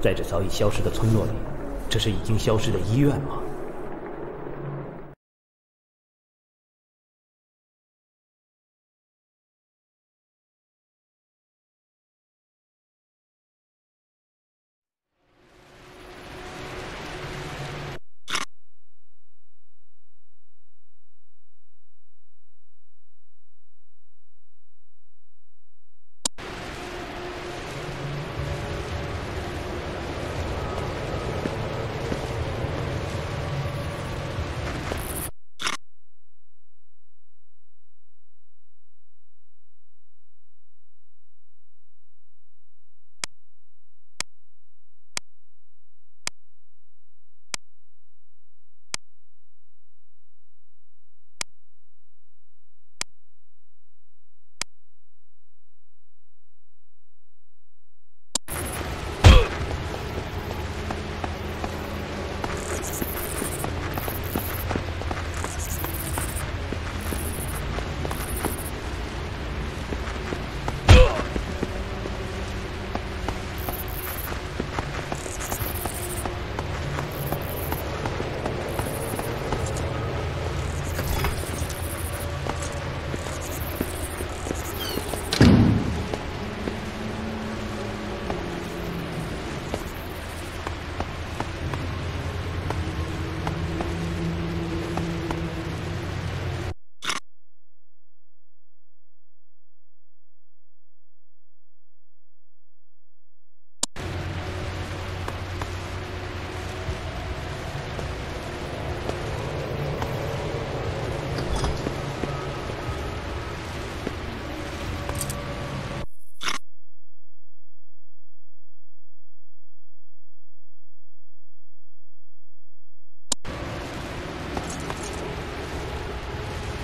在这早已消失的村落里，这是已经消失的医院吗？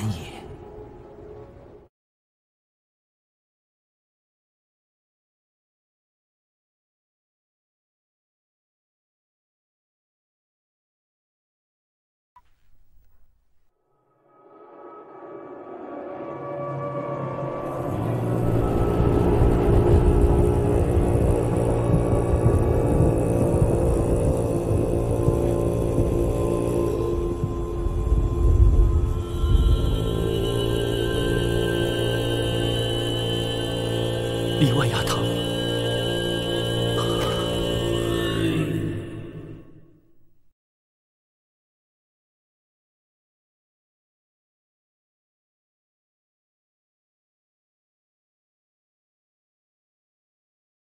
难也李万牙塔。